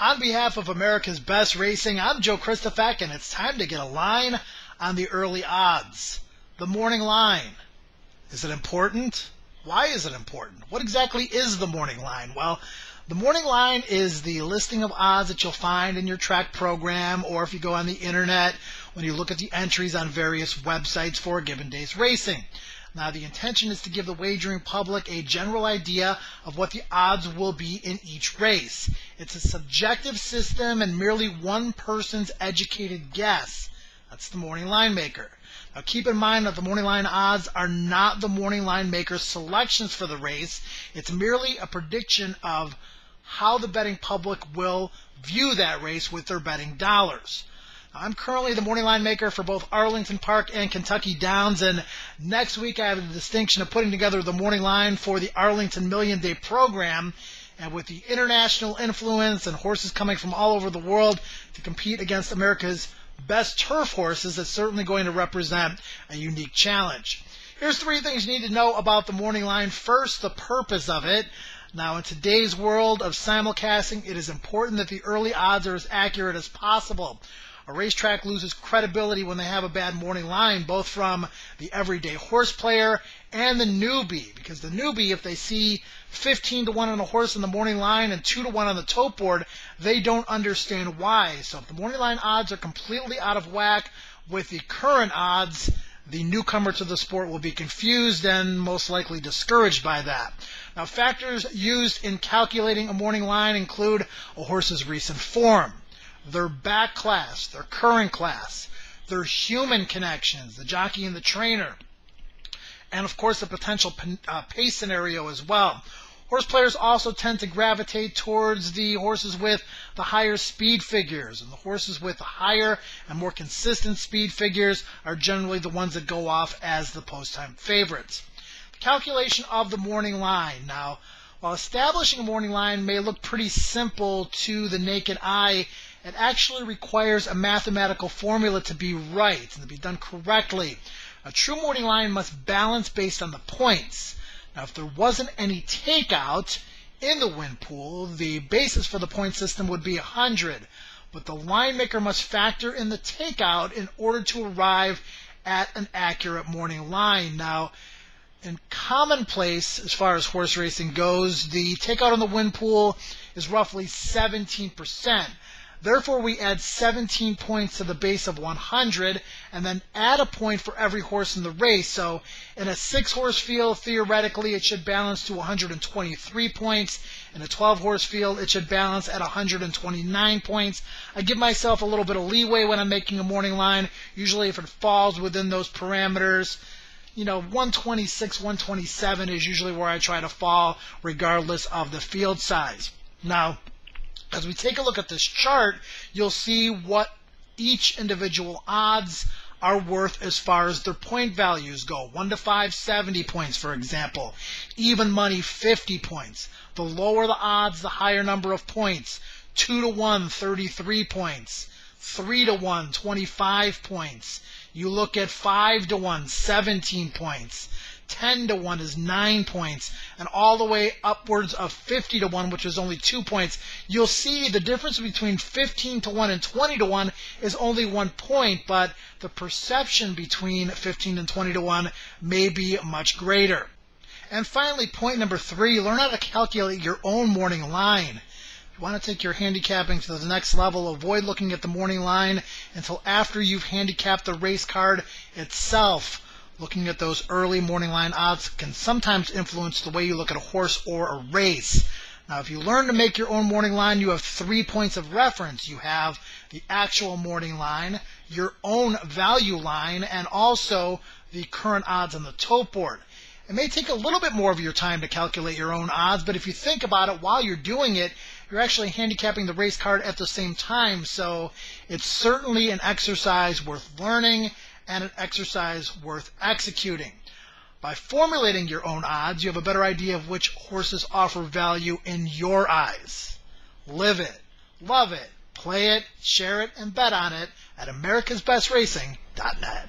On behalf of America's Best Racing, I'm Joe Kristufek, and it's time to get a line on the early odds. The morning line. Is it important? Why is it important? What exactly is the morning line? Well, the morning line is the listing of odds that you'll find in your track program, or if you go on the internet, when you look at the entries on various websites for a given day's racing. Now, the intention is to give the wagering public a general idea of what the odds will be in each race. It's a subjective system and merely one person's educated guess. That's the morning line maker. Now keep in mind that the morning line odds are not the morning line maker's selections for the race. It's merely a prediction of how the betting public will view that race with their betting dollars. I'm currently the morning line maker for both Arlington Park and Kentucky Downs, and next week I have the distinction of putting together the morning line for the Arlington Million Day program. And with the international influence and horses coming from all over the world to compete against America's best turf horses, it's certainly going to represent a unique challenge. Here's three things you need to know about the morning line. First, the purpose of it. Now, in today's world of simulcasting, it is important that the early odds are as accurate as possible. A racetrack loses credibility when they have a bad morning line, both from the everyday horse player and the newbie. Because the newbie, if they see 15 to 1 on a horse in the morning line and 2 to 1 on the tote board, they don't understand why. So if the morning line odds are completely out of whack with the current odds, the newcomer to the sport will be confused and most likely discouraged by that. Now, factors used in calculating a morning line include a horse's recent form, their back class, their current class, their human connections, the jockey and the trainer, and of course the potential uh, pace scenario as well. Horse players also tend to gravitate towards the horses with the higher speed figures, and the horses with the higher and more consistent speed figures are generally the ones that go off as the post time favorites. The calculation of the morning line. Now, while establishing a morning line may look pretty simple to the naked eye, it actually requires a mathematical formula to be right and to be done correctly. A true morning line must balance based on the points. Now, if there wasn't any takeout in the win pool, the basis for the point system would be 100. But the line maker must factor in the takeout in order to arrive at an accurate morning line. Now, in commonplace, as far as horse racing goes, the takeout on the win pool is roughly 17%. Therefore, we add 17 points to the base of 100 and then add a point for every horse in the race. So in a six horse field, theoretically, it should balance to 123 points. In a 12 horse field, it should balance at 129 points. I give myself a little bit of leeway when I'm making a morning line. Usually, if it falls within those parameters, you know, 126, 127 is usually where I try to fall, regardless of the field size. Now, as we take a look at this chart, you'll see what each individual odds are worth as far as their point values go. 1 to 5, 70 points, for example. Even money, 50 points. The lower the odds, the higher number of points. 2 to 1, 33 points. 3 to 1, 25 points. You look at 5 to 1, 17 points. 10 to 1 is 9 points, and all the way upwards of 50 to 1, which is only 2 points, you'll see the difference between 15 to 1 and 20 to 1 is only 1 point, but the perception between 15 and 20 to 1 may be much greater. And finally, point number 3, learn how to calculate your own morning line. If you want to take your handicapping to the next level, avoid looking at the morning line until after you've handicapped the race card itself looking at those early morning line odds can sometimes influence the way you look at a horse or a race. Now, if you learn to make your own morning line, you have three points of reference. You have the actual morning line, your own value line, and also the current odds on the tote board. It may take a little bit more of your time to calculate your own odds, but if you think about it while you're doing it, you're actually handicapping the race card at the same time. So it's certainly an exercise worth learning and an exercise worth executing. By formulating your own odds, you have a better idea of which horses offer value in your eyes. Live it, love it, play it, share it, and bet on it at americasbestracing.net.